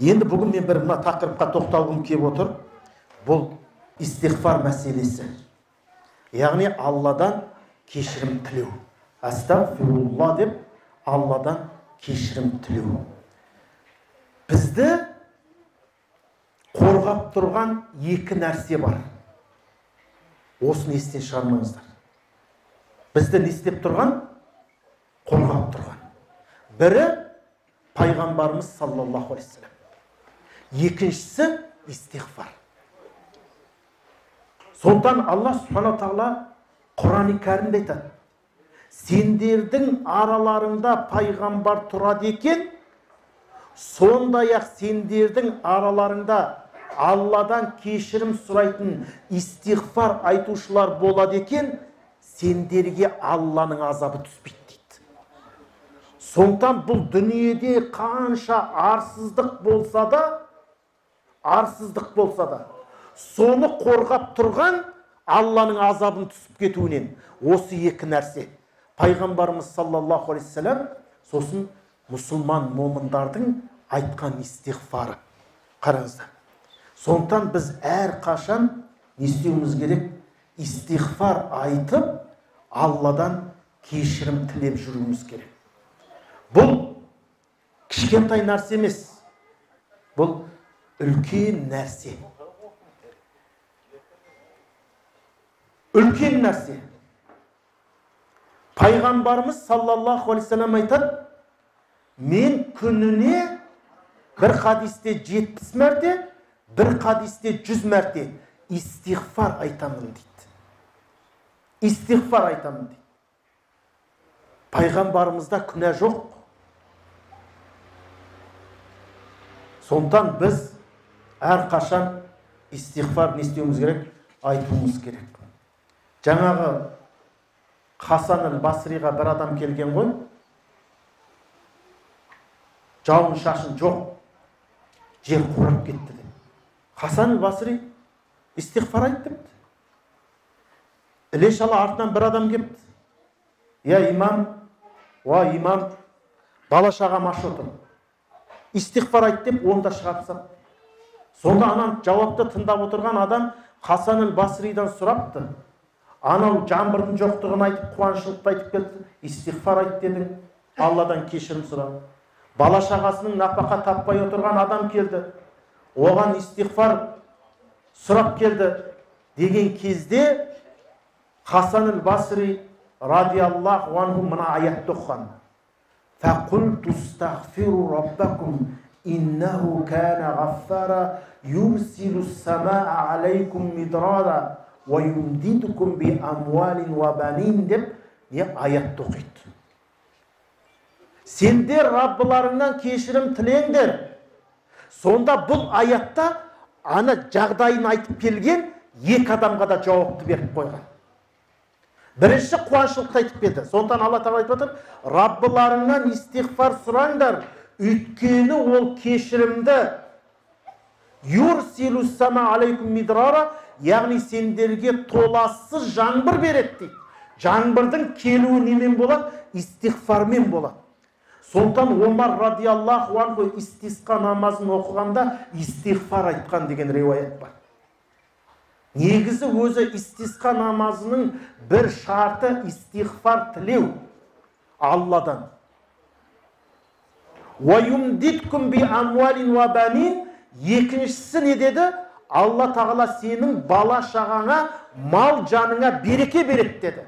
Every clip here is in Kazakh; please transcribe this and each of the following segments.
енді бүгін мен бір мына тақырыпқа тоқталғым келіп отыр. Бұл истиғфар мәселесі. Яғни алладан кешірім тілеу. Астағфирулла деп алладан кешірім тілеу. Бізді қорғап тұрған екі нәрсе бар. Осыны естен шығармаңыздар. Бізді не істеп тұрған? Қорғап тұрған. Бірі пайғамбарымыз саллаллаху алейхи екіншісі истиғфар. Сондықтан алла субхана тағала құрани кәрімде айтады. Сендердің араларыңда пайғамбар тұрады екен сондай ақ сендердің араларыңда алладан кешірім сұрайтын истиғфар айтушылар болады екен сендерге алланың азабы түспейді дейді сондықтан бұл дүниеде қанша арсыздық болса да арсыздық болса да соны қорғап тұрған алланың азабын түсіп кетуінен осы екі нәрсе. Пайғамбарымыз саллаллаху алейхи вассалам сосын мұсылман момындардың айтқан истиғфары. Қараңыздар сондықтан біз әр қашан не істеуіміз керек? Истиғфар айтып алладан кешірім тілеп жүруіміз керек. Бұл кішкентай нәрсе емес. Бұл үлкен нәрсе үлкен нәрсе пайғамбарымыз саллаллаху алейхи вассалам айтады мен күніне бір хадисте жетпіс мәрте бір хадисте жүз мәрте истиғфар айтамын дейді истиғфар айтамын дейді пайғамбарымызда күнә жоқ сондықтан біз әрқашан истиғфар не істеуіміз керек? Айтуымыз керек. Жаңағы хасан басриға бір адам келген ғой. Жауын шашын жоқ. Жер қурап кетті деп. Хасан басри истиғфар айт депті іле шала артынан бір адам келіпті. Иә имам уа имам бала шағам аш отыр истиғфар айт деп оны да шығарып сонда анан жауапты тыңдап отырған адам хасан әл басридан сұрапты. Анау жаңбырдың жоқтығын айтып қуаншылықты айтып келді. Истиғфар айт дедің алладан кешірім сұра бала шағасының нәпақа таппай отырған адам келді. Оған истиғфар сұрап келді. Деген кезде хасан әл басри радиаллаху анху мына аятты оқыған. إنه كان غفارا يرسل السماء عليكم مدرارا ويمددكم بأموال وبنين деп не аятты оқиды сендер раббыларыңнан кешірім тілеңдер сонда бұл аятта ана жағдайын айтып келген екі адамға да жауапты беріп қойған бірінші қуаншылықты айтып келді сондықтан алла тағала айтып отыр раббыларыңнан истиғфар сұраңдар өйткені ол кешірімді яғни сендерге толассыз жаңбыр береді дейді жаңбырдың келуі немен болады истиғфармен болады сондықтан омар радиаллаху анху истисқа намазын оқығанда истиғфар айтқан деген риуаят бар негізі өзі истисқа намазының бір шарты истиғфар тілеу алладан екіншісі не деді? Алла тағала сенің бала шағаңа мал жаныңа береке береді деді.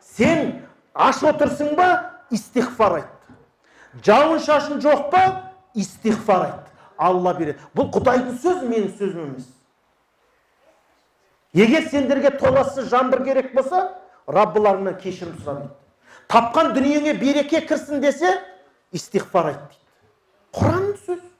Сен аш отырсың ба? Истиғфар айт жауын шашын жоқ па? Истиғфар айт алла береді бұл құдайдың сөзі менің сөзім емес егер сендерге толассыз жаңбыр керек болса раббыларыңнан кешірім сұра дейді тапқан дүниеңе береке кірсін десе истиғфар айт дейді. Құранның сөзі